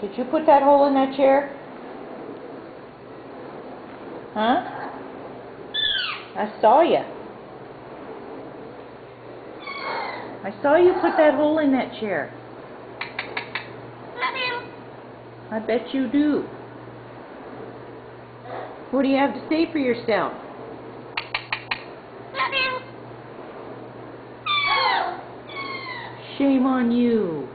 Did you put that hole in that chair? Huh? I saw you. I saw you put that hole in that chair. I bet you do. What do you have to say for yourself? Shame on you.